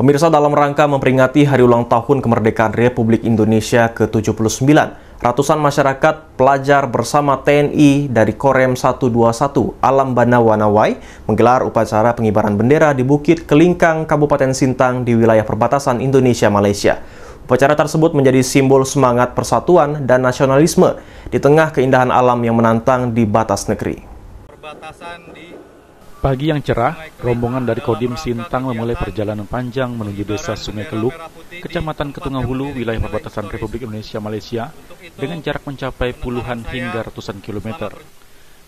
Pemirsa dalam rangka memperingati hari ulang tahun kemerdekaan Republik Indonesia ke-79, ratusan masyarakat pelajar bersama TNI dari Korem 121 Alam Bana Wanawai menggelar upacara pengibaran bendera di Bukit Kelingkang, Kabupaten Sintang di wilayah perbatasan Indonesia-Malaysia. Upacara tersebut menjadi simbol semangat persatuan dan nasionalisme di tengah keindahan alam yang menantang di batas negeri. Perbatasan di Pagi yang cerah, rombongan dari Kodim Sintang memulai perjalanan panjang menuju desa Sungai Keluk, Kecamatan Ketunga Hulu, wilayah perbatasan Republik Indonesia Malaysia, dengan jarak mencapai puluhan hingga ratusan kilometer.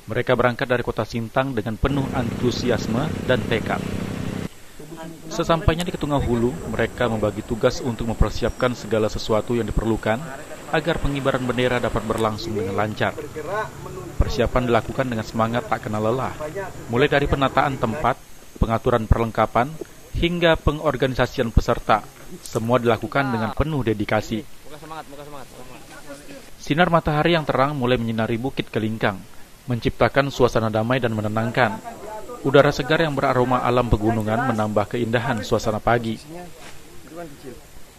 Mereka berangkat dari kota Sintang dengan penuh antusiasme dan tekad. Sesampainya di Ketunga Hulu, mereka membagi tugas untuk mempersiapkan segala sesuatu yang diperlukan agar pengibaran bendera dapat berlangsung dengan lancar. Persiapan dilakukan dengan semangat tak kenal lelah, mulai dari penataan tempat, pengaturan perlengkapan, hingga pengorganisasian peserta. Semua dilakukan dengan penuh dedikasi. Sinar matahari yang terang mulai menyinari bukit kelingkang, menciptakan suasana damai dan menenangkan. Udara segar yang beraroma alam pegunungan menambah keindahan suasana pagi.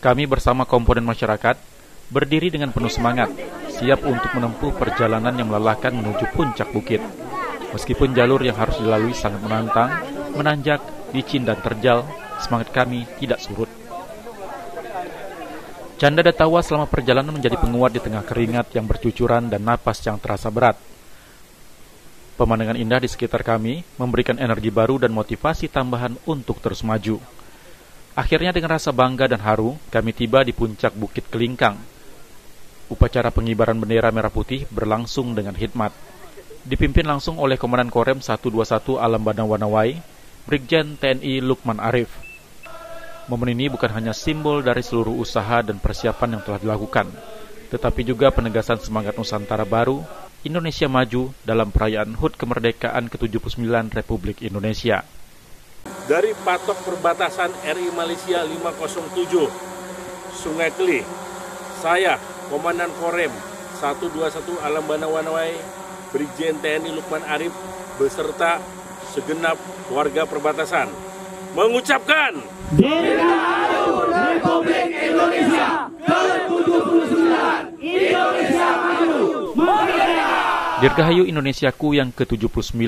Kami bersama komponen masyarakat berdiri dengan penuh semangat, siap untuk menempuh perjalanan yang melelahkan menuju puncak bukit. Meskipun jalur yang harus dilalui sangat menantang, menanjak, licin dan terjal, semangat kami tidak surut. Canda dan tawa selama perjalanan menjadi penguat di tengah keringat yang bercucuran dan napas yang terasa berat. Pemandangan indah di sekitar kami memberikan energi baru dan motivasi tambahan untuk terus maju. Akhirnya dengan rasa bangga dan haru, kami tiba di puncak Bukit Kelingkang, Upacara pengibaran bendera merah putih berlangsung dengan hikmat. Dipimpin langsung oleh Komandan Korem 121 Alam Badang Wanawai, Brigjen TNI Lukman Arif. Momen ini bukan hanya simbol dari seluruh usaha dan persiapan yang telah dilakukan, tetapi juga penegasan semangat Nusantara baru, Indonesia maju dalam perayaan HUT kemerdekaan ke-79 Republik Indonesia. Dari patok perbatasan RI Malaysia 507, Sungai Keli, saya Komandan Korem 121 Alam Bana Wanawai, Brigjen TNI Lukman Arif beserta segenap warga perbatasan mengucapkan Dirgahayu Republik Indonesia ke-79 Indonesia Maju Merdeka Dirgahayu Indonesiaku yang ke-79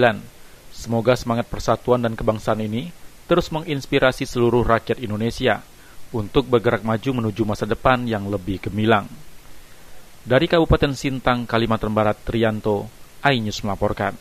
Semoga semangat persatuan dan kebangsaan ini terus menginspirasi seluruh rakyat Indonesia untuk bergerak maju menuju masa depan yang lebih gemilang. Dari Kabupaten Sintang, Kalimantan Barat, Trianto, Ainyus melaporkan.